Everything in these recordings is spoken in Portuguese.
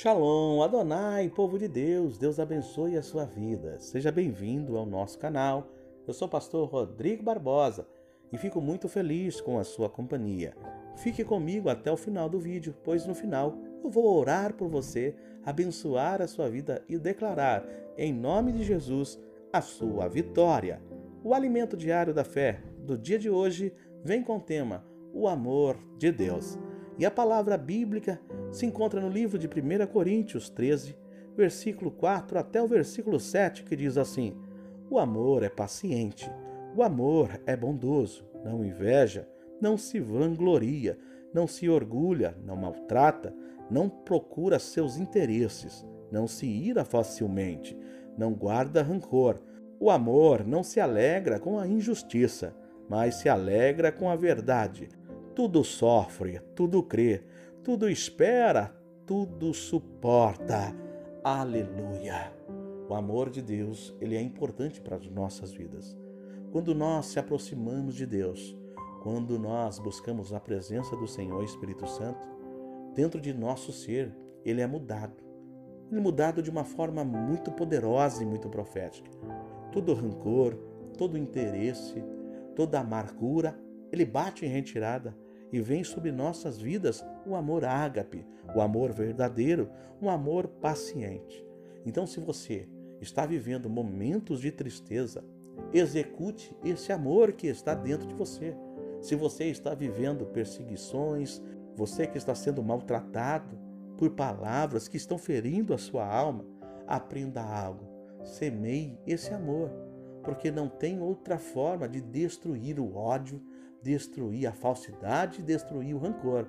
Shalom, Adonai, povo de Deus, Deus abençoe a sua vida. Seja bem-vindo ao nosso canal. Eu sou o pastor Rodrigo Barbosa e fico muito feliz com a sua companhia. Fique comigo até o final do vídeo, pois no final eu vou orar por você, abençoar a sua vida e declarar, em nome de Jesus, a sua vitória. O alimento diário da fé do dia de hoje vem com o tema O amor de Deus. E a palavra bíblica se encontra no livro de 1 Coríntios 13, versículo 4 até o versículo 7, que diz assim: O amor é paciente, o amor é bondoso, não inveja, não se vangloria, não se orgulha, não maltrata, não procura seus interesses, não se ira facilmente, não guarda rancor. O amor não se alegra com a injustiça, mas se alegra com a verdade tudo sofre, tudo crê, tudo espera, tudo suporta. Aleluia! O amor de Deus, ele é importante para as nossas vidas. Quando nós se aproximamos de Deus, quando nós buscamos a presença do Senhor Espírito Santo, dentro de nosso ser, ele é mudado. Ele é mudado de uma forma muito poderosa e muito profética. Todo rancor, todo interesse, toda amargura, ele bate em retirada e vem sobre nossas vidas o amor ágape, o amor verdadeiro, um amor paciente. Então, se você está vivendo momentos de tristeza, execute esse amor que está dentro de você. Se você está vivendo perseguições, você que está sendo maltratado por palavras que estão ferindo a sua alma, aprenda algo. Semeie esse amor, porque não tem outra forma de destruir o ódio, destruir a falsidade, destruir o rancor.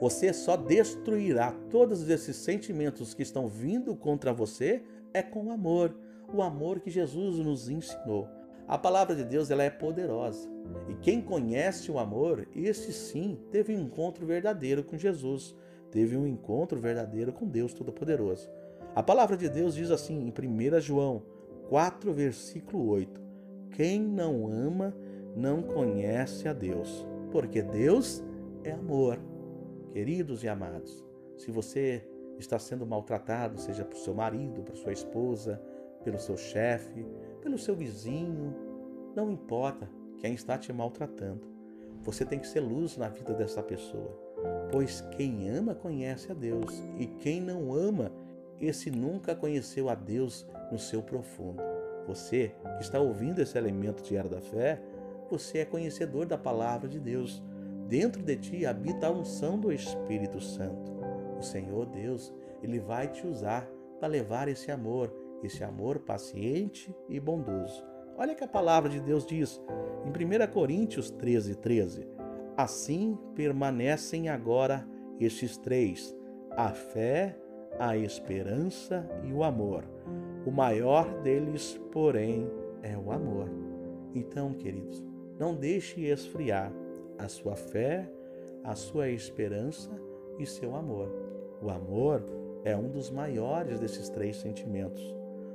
Você só destruirá todos esses sentimentos que estão vindo contra você é com o amor, o amor que Jesus nos ensinou. A palavra de Deus ela é poderosa. E quem conhece o amor, esse sim teve um encontro verdadeiro com Jesus, teve um encontro verdadeiro com Deus Todo-Poderoso. A palavra de Deus diz assim em 1 João 4, versículo 8: Quem não ama não conhece a Deus, porque Deus é amor. Queridos e amados, se você está sendo maltratado, seja por seu marido, por sua esposa, pelo seu chefe, pelo seu vizinho, não importa quem está te maltratando. Você tem que ser luz na vida dessa pessoa, pois quem ama conhece a Deus, e quem não ama, esse nunca conheceu a Deus no seu profundo. Você que está ouvindo esse elemento diário da fé, você é conhecedor da palavra de Deus. Dentro de ti habita a unção do Espírito Santo. O Senhor Deus, ele vai te usar para levar esse amor, esse amor paciente e bondoso. Olha que a palavra de Deus diz em 1 Coríntios 13, 13: Assim permanecem agora estes três: a fé, a esperança e o amor. O maior deles, porém, é o amor. Então, queridos, não deixe esfriar a sua fé, a sua esperança e seu amor. O amor é um dos maiores desses três sentimentos,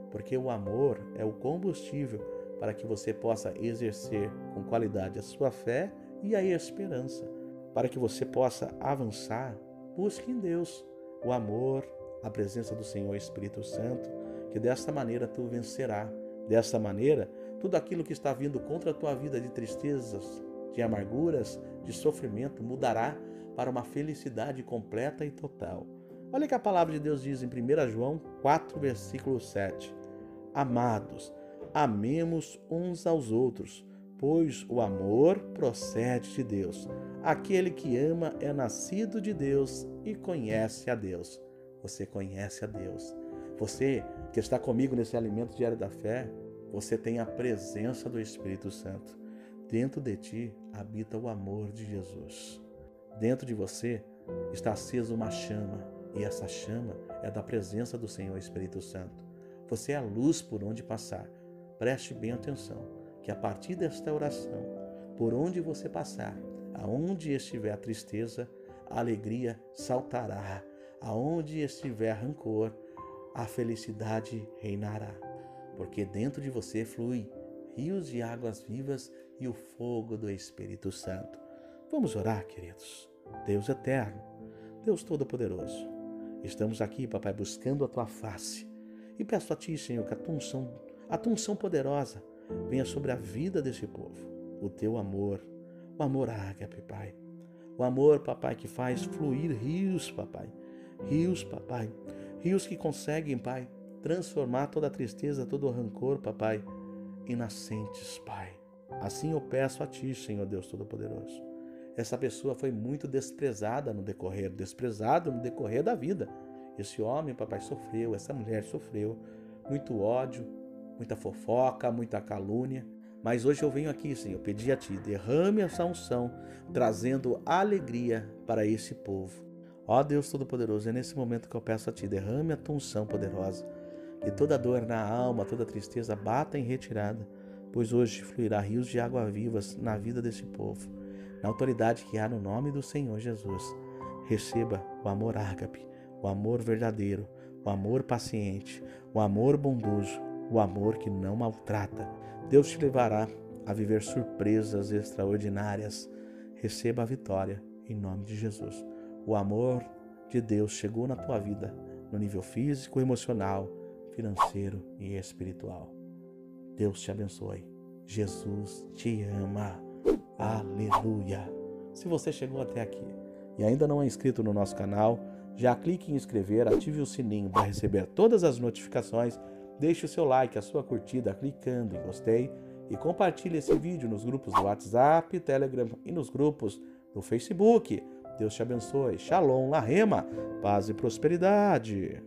porque o amor é o combustível para que você possa exercer com qualidade a sua fé e a esperança. Para que você possa avançar, busque em Deus o amor, a presença do Senhor Espírito Santo, que desta maneira tu vencerá. Desta maneira, tudo aquilo que está vindo contra a tua vida de tristezas, de amarguras, de sofrimento mudará para uma felicidade completa e total. Olha que a palavra de Deus diz em 1 João 4, versículo 7. Amados, amemos uns aos outros, pois o amor procede de Deus. Aquele que ama é nascido de Deus e conhece a Deus. Você conhece a Deus. Você que está comigo nesse alimento diário da fé, você tem a presença do Espírito Santo. Dentro de ti habita o amor de Jesus. Dentro de você está acesa uma chama, e essa chama é da presença do Senhor Espírito Santo. Você é a luz por onde passar. Preste bem atenção, que a partir desta oração, por onde você passar, aonde estiver a tristeza, a alegria saltará. Aonde estiver rancor, a felicidade reinará porque dentro de você flui rios de águas vivas e o fogo do Espírito Santo. Vamos orar, queridos. Deus eterno, Deus Todo-Poderoso, Estamos aqui, papai, buscando a tua face. E peço a ti, Senhor, que a tua unção, a tua poderosa venha sobre a vida desse povo. O teu amor, o amor ágape, Pai. O amor, papai, que faz fluir rios, papai. Rios, papai. Rios que conseguem, Pai, transformar toda tristeza, todo rancor, papai, em nascentes, Pai. Assim eu peço a Ti, Senhor Deus Todo-Poderoso. Essa pessoa foi muito desprezada no decorrer, desprezado no decorrer da vida. Esse homem, papai, sofreu, essa mulher sofreu muito ódio, muita fofoca, muita calúnia. Mas hoje eu venho aqui, Senhor, pedir a Ti, derrame essa unção, trazendo alegria para esse povo. Ó Deus Todo-Poderoso, é nesse momento que eu peço a Ti, derrame a Tua unção poderosa, que toda dor na alma, toda tristeza bata em retirada, pois hoje fluirá rios de água vivas na vida desse povo, na autoridade que há no nome do Senhor Jesus. Receba o amor ágape, o amor verdadeiro, o amor paciente, o amor bondoso, o amor que não maltrata Deus te levará a viver surpresas extraordinárias. Receba a vitória em nome de Jesus. O amor de Deus chegou na tua vida no nível físico, emocional, financeiro e espiritual. Deus te abençoe. Jesus te ama. Aleluia. Se você chegou até aqui e ainda não é inscrito no nosso canal, já clique em inscrever, ative o sininho para receber todas as notificações Deixe o seu like, a sua curtida, clicando em gostei e compartilhe esse vídeo nos grupos do WhatsApp, Telegram e nos grupos do Facebook. Deus te abençoe. Shalom, Lahema, paz e prosperidade.